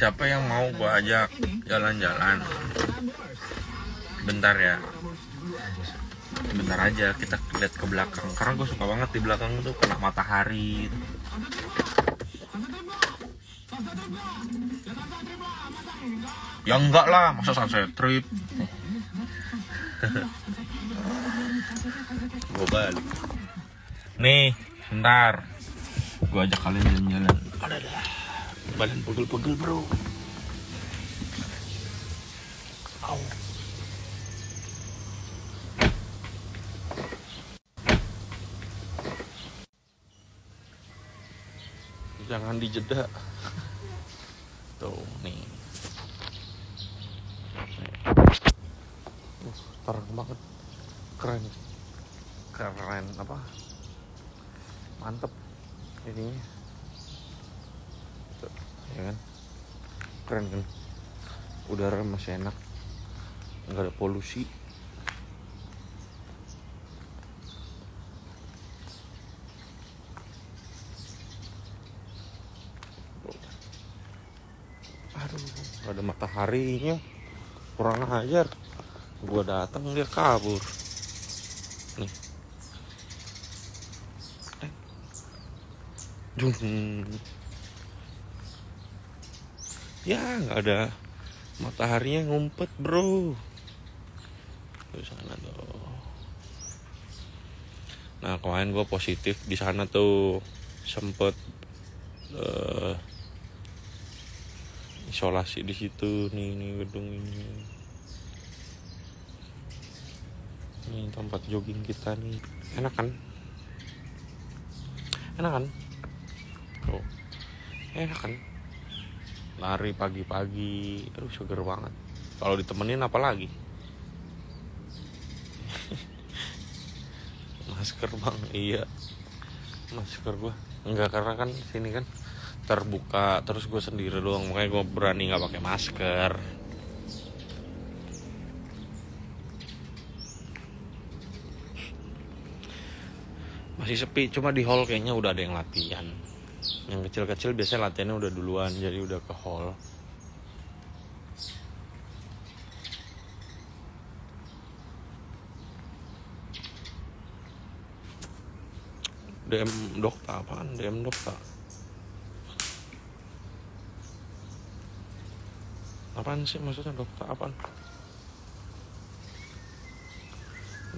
siapa yang mau gua ajak jalan-jalan? Bentar ya. Bentar aja kita lihat ke belakang. Karena gue suka banget di belakang tuh kena matahari. Ya enggak lah masa sunset trip? Gue balik. Nih bentar. Gue ajak kalian jalan-jalan. Ada dah badan pegel-pegel bro. Au. jangan dijeda. Tuh nih. Uh, terang banget. Keren. Keren apa? Mantep ini ya kan? Keren kan? Udara masih enak. Nggak ada polusi. Aduh ada mataharinya. Kurang ajar. Gua datang dia kabur. Nih. Eh. Dung. Ya nggak ada mataharinya ngumpet bro. Di sana tuh. Nah kemarin gue positif di sana tuh sempet eh, isolasi di situ. Nih nih gedung ini. Ini tempat jogging kita nih. Enak kan? Enak kan? Tuh. Enak kan lari pagi-pagi aduh seger banget. Kalau ditemenin apa lagi? Masker bang. Iya. Masker gua. Enggak karena kan sini kan terbuka terus gue sendiri doang. Makanya gue berani nggak pakai masker. Masih sepi cuma di hall kayaknya udah ada yang latihan yang kecil-kecil biasanya latihannya udah duluan jadi udah ke hall. DM dokter apaan? DM dokter. Apaan sih maksudnya dokter apaan?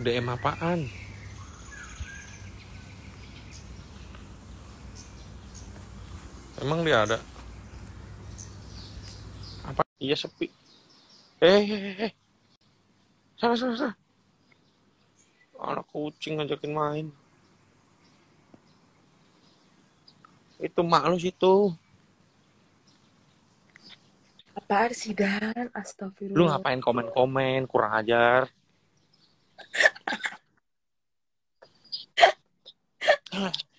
DM apaan emang dia ada? Apa? Iya sepi. Eh eh eh, eh. sana sana sana. Anak kucing ngajakin main. Itu mak lu situ. Apaan sih Dan? Astagfirullah. lu ngapain komen-komen? Kurang ajar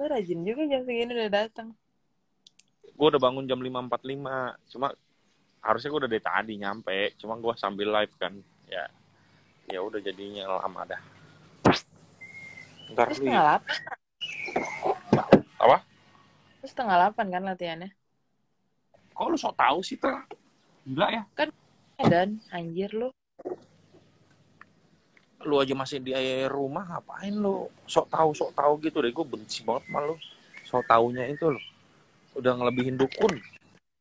Lu rajin juga jam segini udah datang. gue udah bangun jam 5.45 cuma harusnya gue udah dari tadi nyampe cuma gue sambil live kan ya ya udah jadinya lama dah ntar Terus lu setengah delapan. apa Terus setengah delapan kan latihannya. kok lu sok tahu sih tuh gila ya Eh, Dan, anjir lu. Lu aja masih di rumah ngapain lu? Sok tahu sok tahu gitu deh. Gue benci banget sama lu. Sok taunya itu lo udah ngelebihin dukun.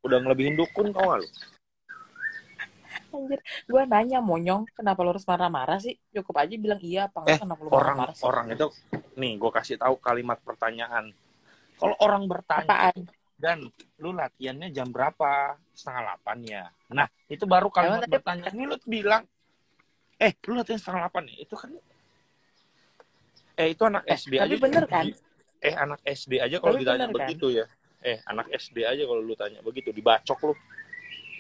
Udah ngelebihin dukun tau gak lu? Anjir, gua nanya monyong, kenapa lu harus marah-marah sih? Cukup aja bilang iya apa Eh, enggak, kenapa lu orang marah-marah sih? orang itu nih gue kasih tahu kalimat pertanyaan. Kalau orang bertanya Apaan? dan lu latihannya jam berapa? Setengah delapan ya. Nah itu baru kalimat Emang bertanya. Ini lu bilang eh lu latihan setengah delapan ya itu kan eh itu anak Eh, SD tapi aja bener kan? eh anak SD aja kalau ditanya bener kan? begitu ya eh anak SD aja kalau lu tanya begitu dibacok lu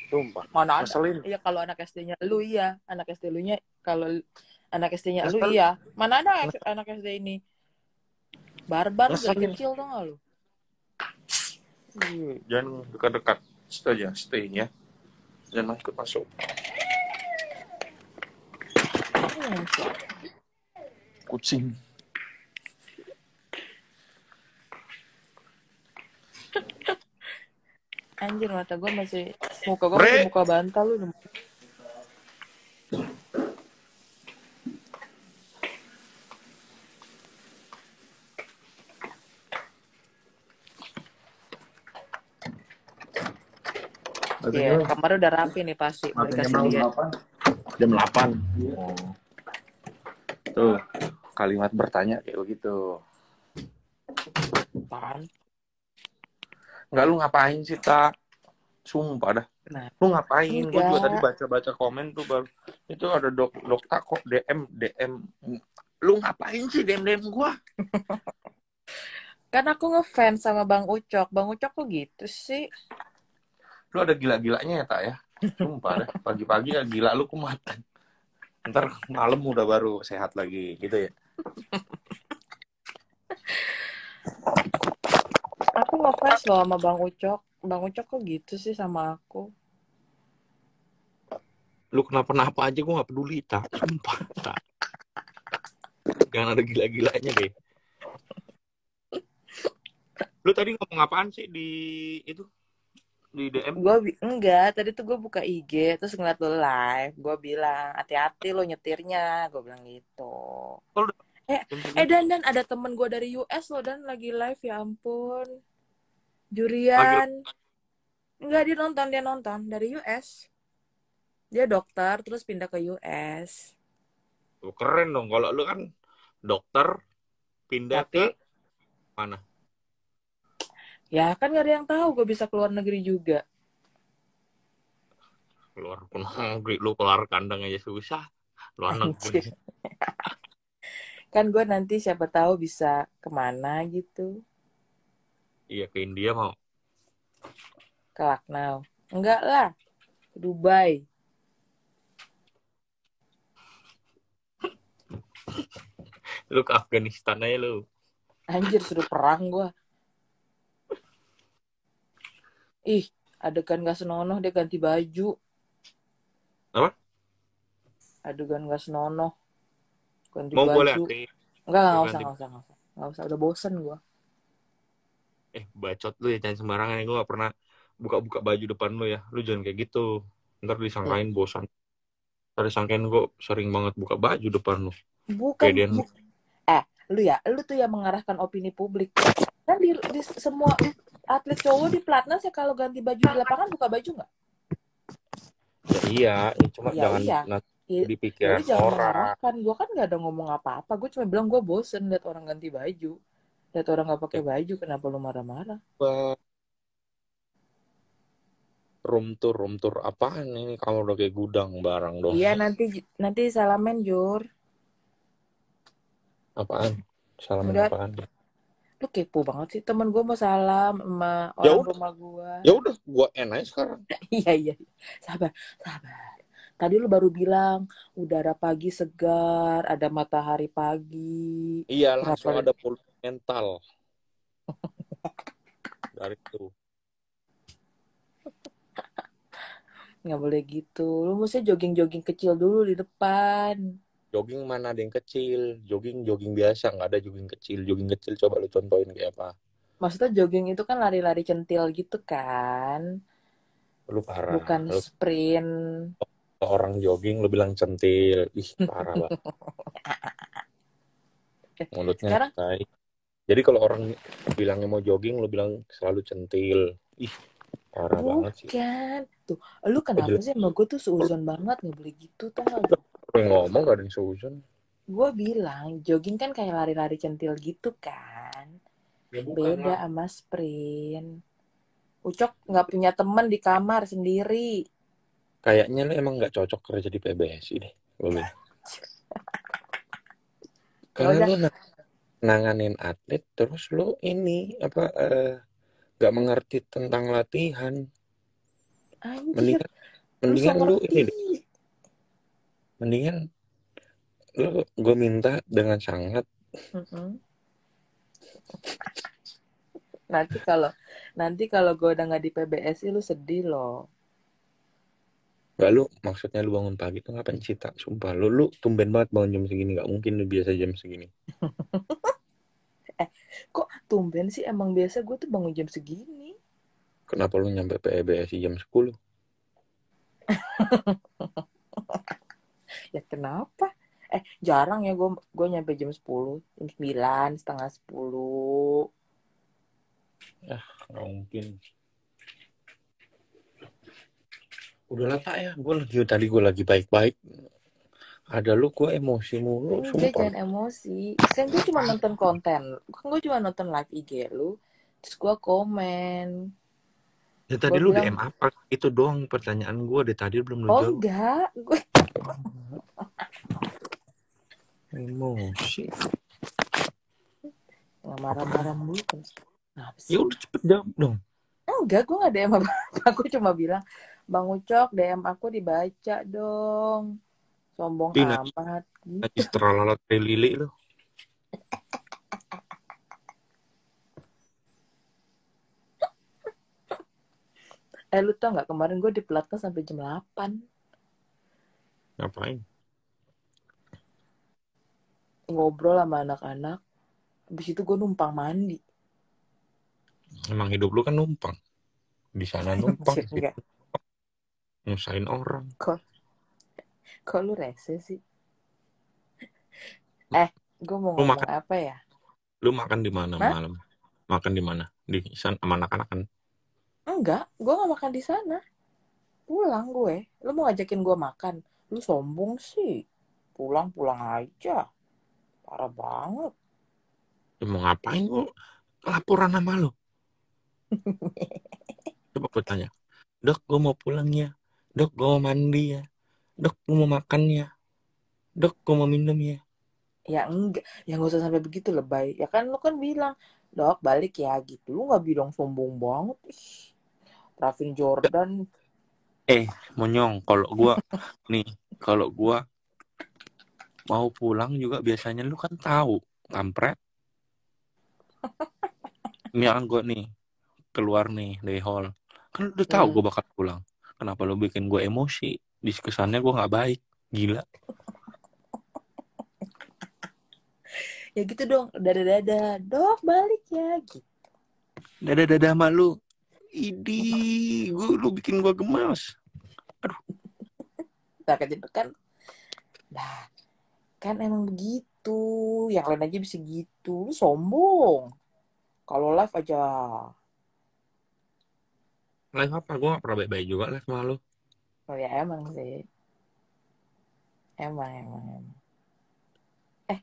sumpah Mana ada? ngeselin Iya kalau anak SD-nya lu iya, anak SD lu nya kalau anak SD-nya lu iya. Mana ada anak SD ini? Barbar dari Ngeselin. kecil gak lu? Jangan dekat-dekat stay aja stay ya jangan ikut masuk Hmm, kucing Anjir mata gue masih muka gue masih muka bantal lu. Iya, kamarnya udah rapi nih pasti. Lihat. apa? Jam 8. Oh. Tuh, kalimat bertanya kayak begitu. Apaan? Enggak lu ngapain sih, Tak? Sumpah dah. Nah. Lu ngapain? Gue juga tadi baca-baca komen tuh baru. Itu ada dok dokter kok DM DM. Lu ngapain sih DM DM gua? Kan aku ngefans sama Bang Ucok. Bang Ucok kok gitu sih? Lu ada gila-gilanya ya, Tak ya? Sumpah dah. Pagi-pagi ya gila lu kumat. Ntar malam udah baru sehat lagi gitu ya. Aku ngefans loh sama Bang Ucok. Bang Ucok kok gitu sih sama aku? Lu kenapa-napa aja gua gak peduli, Tak. Sumpah, Tak. Jangan ada gila-gilanya deh. Lu tadi ngomong apaan sih di itu? Di DM? Gue enggak, tadi tuh gue buka IG terus ngeliat lo live. Gue bilang hati-hati lo nyetirnya. Gue bilang gitu. Eh dan dan ada temen gue dari US lo dan lagi live ya ampun. Jurian. Enggak dia nonton dia nonton dari US. Dia dokter terus pindah ke US. Tuh, keren dong kalau lu kan dokter pindah Tapi ke mana? Ya kan gak ada yang tahu gue bisa keluar negeri juga. Keluar pun negeri lu keluar kandang aja susah. Luar negeri. Kan gue nanti siapa tahu bisa ke mana gitu. Iya ke India mau. Ke Lucknow. Enggak lah. Ke Dubai. Lu ke Afghanistan aja lu. Anjir suruh perang gua. Ih, adegan gak senonoh dia ganti baju. Apa? Adegan gak senonoh. Ganti Mau baju. boleh aktif. Enggak, enggak usah, enggak usah, enggak usah. Enggak usah, udah bosen gua. Eh bacot lu ya jangan sembarangan ya. Gue gak pernah buka-buka baju depan lu ya. Lu jangan kayak gitu. Ntar disangkain bosan. Ntar disangkain gue sering banget buka baju depan lu. Bukan, bu- eh, lu ya, lu tuh yang mengarahkan opini publik. Kan di, di semua atlet cowok di pelatnas ya kalau ganti baju di lapangan buka baju nggak? Ya, iya, ya, cuma Ya, jangan iya. Ya, lu jangan orang. mengarahkan. Gua kan nggak ada ngomong apa-apa. Gue cuma bilang gue bosen liat orang ganti baju. Liat orang nggak pakai baju, kenapa lu marah-marah? room tour, room tour apaan ini? Kamu udah kayak gudang barang dong. Iya nanti nanti salamen Jur. Apaan? Salaman Enggak. apaan? Lu kepo banget sih temen gue mau salam sama Ya orang udah. rumah gue. Ya udah, gua end aja sekarang. iya iya. Sabar sabar. Tadi lu baru bilang udara pagi segar, ada matahari pagi. Iya, langsung ada mental. Dari itu. Nggak boleh gitu. Lu mesti jogging-jogging kecil dulu di depan. Jogging mana ada yang kecil? Jogging jogging biasa, nggak ada jogging kecil. Jogging kecil coba lu contohin kayak apa? Maksudnya jogging itu kan lari-lari centil gitu kan. Lu parah. Bukan Lu sprint. orang jogging lu bilang centil. Ih, parah banget. Mulutnya Sekarang- tai. Jadi kalau orang bilangnya mau jogging, lu bilang selalu centil. Ih, parah banget sih. Bukan. Tuh, lu kenapa sih sama gue tuh seuzon banget nggak boleh gitu tau gak? Yang ngomong gak ada yang seuzon. Gue bilang jogging kan kayak lari-lari centil gitu kan. Ya Beda sama sprint. Ucok nggak punya temen di kamar sendiri. Kayaknya lu emang gak cocok kerja di PBSI deh. Gue bilang. Karena lu na- nanganin atlet, terus lu ini, apa, eh, gak mengerti tentang latihan. Anjir, Mendingan, lu mendingan lu ini deh. Mendingan lu gue minta dengan sangat Mm-mm. Nanti kalau nanti kalau gue udah nggak di PBSI lu sedih loh. Gak lu, maksudnya lu bangun pagi tuh ngapain sih tak? Sumpah, lu, lu tumben banget bangun jam segini. Gak mungkin lu biasa jam segini. Kok tumben sih emang biasa gue tuh bangun jam segini. Kenapa lu nyampe PBSI jam 10? ya kenapa? Eh, jarang ya gue gue nyampe jam 10, jam 9, setengah 10. Ya, nggak mungkin. Udah tak ya, gue lagi tadi gue lagi baik-baik. Ada lu gue emosi mulu. Udah jangan emosi. Kan gue cuma nonton konten. Kan gue cuma nonton live IG lu. Terus gue komen. Ya tadi gua lu bilang, DM apa? Itu doang pertanyaan gue. Dari tadi belum lu oh, jawab. Enggak. Gue... emosi. Nggak marah-marah mulu kan. Ya udah cepet jawab dong. Enggak, gue gak DM apa Aku cuma bilang, Bang Ucok, DM aku dibaca dong. Sombong Dina, amat. Najis terlalat lili lo. eh lu tau gak kemarin gue di pelatnas sampai jam 8 ngapain ngobrol sama anak-anak habis itu gue numpang mandi emang hidup lu kan numpang di sana numpang Nyusahin orang. Kok, kok lu rese sih? Eh, gue mau lu ngomong makan, apa ya? Lu makan di mana malam? Makan di mana? Di sana sama anak-anak kan? Enggak, gue gak makan di sana. Pulang gue. Lu mau ngajakin gue makan? Lu sombong sih. Pulang-pulang aja. Parah banget. Ya mau ngapain lu? Laporan sama lu. Coba gue tanya. Dok, gue mau pulang ya dok gue mau mandi ya dok gue mau makan ya dok gue mau minum ya ya enggak ya nggak usah sampai begitu lebay ya kan lu kan bilang dok balik ya gitu lu nggak bilang sombong banget ih Rafin Jordan eh monyong kalau gua nih kalau gua mau pulang juga biasanya lu kan tahu kampret. Yang gue nih keluar nih dari hall. Kan udah tahu hmm. gue bakal pulang. Kenapa lo bikin gue emosi? Di kesannya gue nggak baik. Gila. Ya gitu dong dada dada dok balik ya. Gitu. Dada dada malu idi gue lu bikin gue gemas aduh. Nah kan kan nah kan emang begitu. Yang lain aja bisa gitu. Lu sombong. Kalau live aja. Live apa? Gue gak pernah baik-baik juga live sama lu. Oh ya emang sih. Emang emang emang. Eh.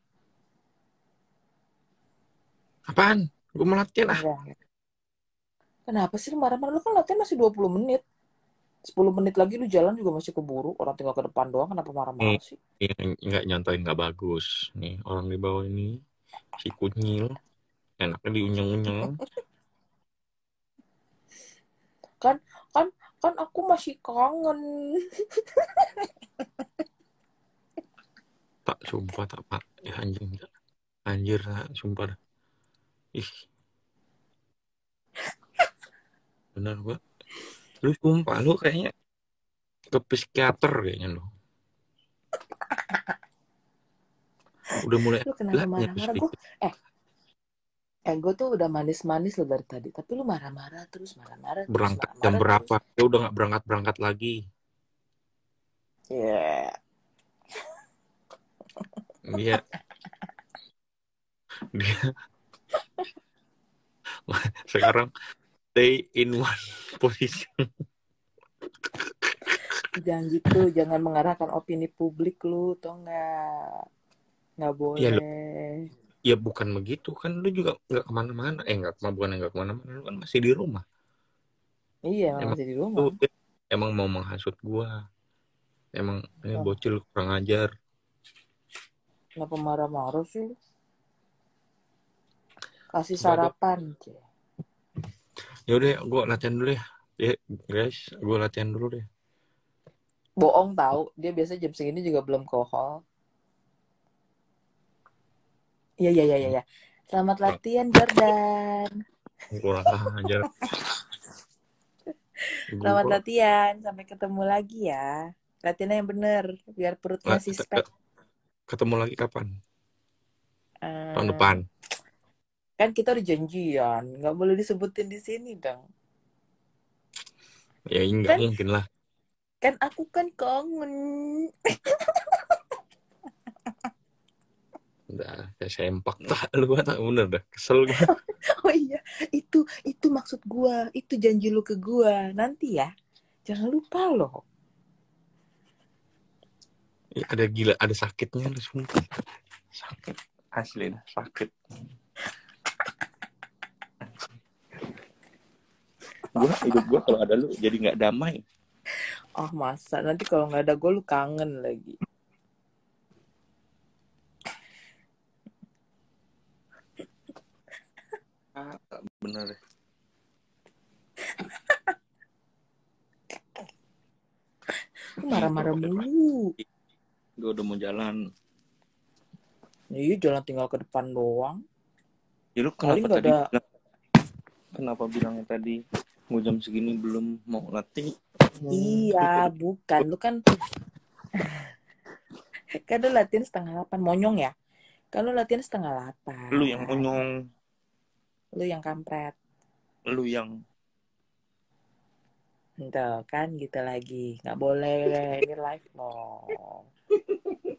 Apaan? Gue mau latihan ah kenapa sih lu marah-marah? Lu kan latihan masih 20 menit. 10 menit lagi lu jalan juga masih keburu. Orang tinggal ke depan doang kenapa marah-marah sih? iya nggak nyontoin nggak bagus. Nih orang di bawah ini si kunyil enaknya diunyeng-unyeng. Kan kan kan aku masih kangen. Pak sumpah tak pak. Ya anjing. Anjir sumpah ih benar gua. Lu sumpah lu kayaknya ke psikiater kayaknya lu. Udah mulai lu kenapa marah-marah? gua eh eh gue tuh udah manis-manis lo dari tadi tapi lu marah-marah terus marah-marah berangkat marah -marah jam terus. berapa ya udah nggak berangkat berangkat lagi. Ya yeah. dia dia sekarang stay in one position. Jangan gitu jangan mengarahkan opini publik lu tuh nggak? Nggak boleh. Ya, ya bukan begitu kan lu juga nggak ke mana-mana. Eh nggak bukan nggak ke mana-mana lu kan masih di rumah. Iya emang, masih di rumah. lu, emang mau menghasut gua. Emang ini oh. bocil kurang ajar. Kenapa marah-marah sih kasih sarapan ya udah gua latihan dulu ya ya guys gua latihan dulu deh bohong tahu dia biasa jam segini juga belum ke hall Iya iya iya iya. Selamat latihan Jordan. Kurang ajar. Selamat latihan. Sampai ketemu lagi ya. Latihannya yang bener biar perutnya si spek. Ketemu lagi kapan? Uh, Tahun depan. Kan kita udah janjian, nggak boleh disebutin di sini dong. Ya enggak kan, mungkin lah. Kan aku kan kangen. Udah, kayak sempak tak lu tak bener dah kesel gue. oh iya, itu itu maksud gua, itu janji lu ke gua. Nanti ya. Jangan lupa loh. Ya, ada gila, ada sakitnya lu sumpah. Sakit asli sakit. Gua hidup gua kalau ada lu jadi nggak damai. Oh masa? Nanti kalau nggak ada gue lu kangen lagi. bener marah-marah mulu. gue udah mau jalan. Iya jalan tinggal ke depan doang. Ya lu kenapa tadi ada... kenapa bilangnya tadi mau jam segini belum mau latih iya bukan lu kan kan lu latihan setengah delapan monyong ya kan lu latihan setengah delapan lu yang monyong Lu yang kampret. Lu yang Tuh, kan gitu lagi. Nggak boleh. Ini live loh.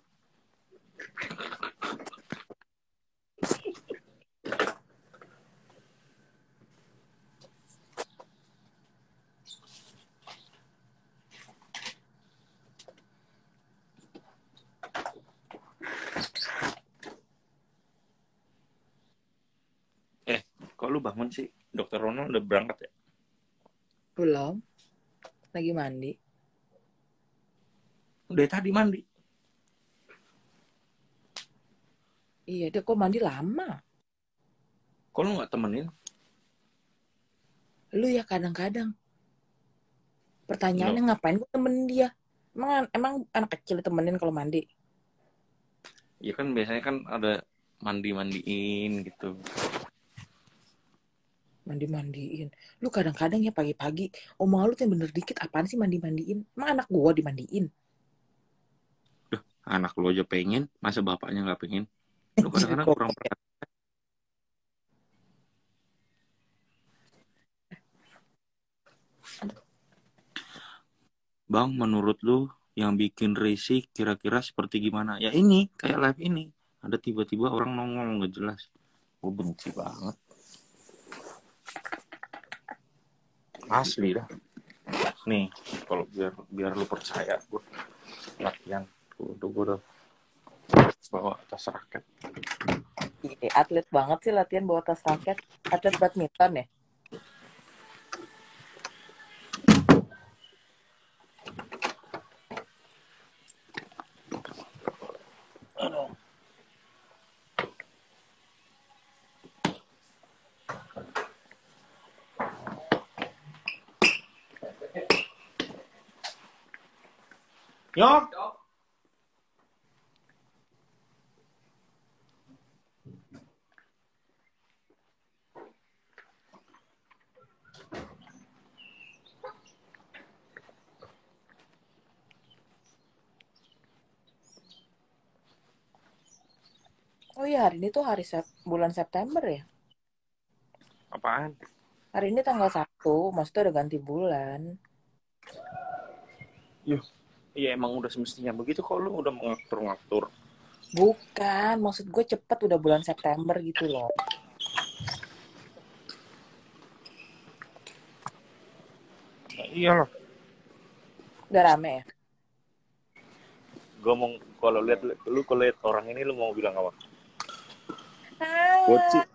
Kok lu bangun sih? Dokter Ronald udah berangkat ya? Belum. Lagi mandi. Udah tadi mandi. Iya, dia kok mandi lama. Kok lu gak temenin? Lu ya kadang-kadang. Pertanyaannya no. ngapain gue temenin dia? Emang, emang anak kecil temenin kalau mandi? Iya kan biasanya kan ada mandi-mandiin gitu mandi-mandiin. Lu kadang-kadang ya pagi-pagi, omong lu tuh bener dikit, apaan sih mandi-mandiin? Emang anak gua dimandiin? Duh, anak lu aja pengen, masa bapaknya nggak pengen? Lu kadang-kadang kurang perhatian. Bang, menurut lu yang bikin risih kira-kira seperti gimana? Ya ini, kayak live ini. Ada tiba-tiba orang nongol nggak jelas. Gue benci banget. Asli dah. Nih kalau biar biar lu percaya gue latihan udah gue udah bawa tas raket. Iya, atlet banget sih latihan bawa tas raket. Atlet badminton ya Nhót. Oh iya, hari ini tuh hari sep bulan September ya? Apaan? Hari ini tanggal 1, maksudnya udah ganti bulan. Yuh, Iya emang udah semestinya begitu kok lu udah mengatur-ngatur. Bukan, maksud gue cepet udah bulan September gitu loh. Nah, iyalah. Udah rame ya? Gue mau kalau lihat lu kalau lihat orang ini lu mau bilang apa? Hai. Wajib.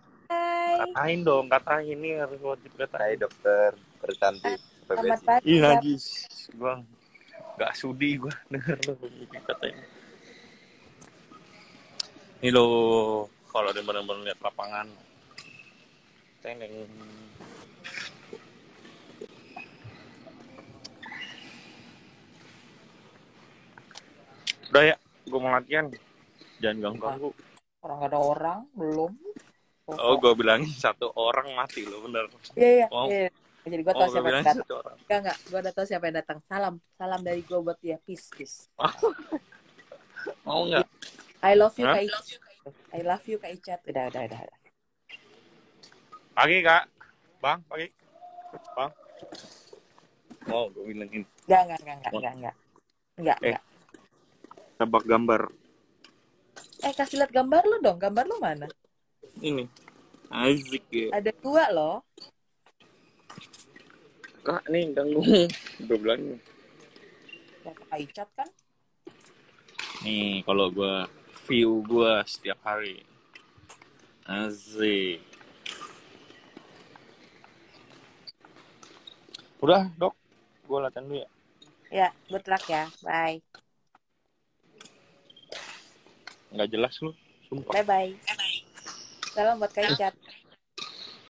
Katain dong, katain ini harus wajib katain. Hai dokter, bercantik. Selamat pagi. Iya, Gis. Bang gak sudi gue denger. Lo katanya. Ini lo kalau dia benar-benar lihat lapangan teneng udah ya gue mau latihan. Jangan ganggu. Ganggu orang ada orang belum. Oh gue bilangin satu orang mati lo bener. Iya iya, iya jadi gue tau oh, siapa yang datang enggak enggak gue udah tau siapa yang datang salam salam dari gue buat dia peace peace mau nggak I love you kak I love you kak Icat udah udah udah pagi kak bang pagi bang Mau gue bilangin. Enggak, enggak, enggak, enggak, enggak, enggak. Enggak, Eh. enggak. Tebak gambar. Eh, kasih lihat gambar lu dong. Gambar lu mana? Ini. Asik ya. Ada dua loh. Kak, nih ganggu. Gue bilang nih. Yang pakai cat kan? Nih, kalau gue view gue setiap hari. Asik. Udah, dok. Gue latihan dulu ya. Ya, good luck ya. Bye. Nggak jelas lu. Sumpah. Bye-bye. Salam buat Kak Icat.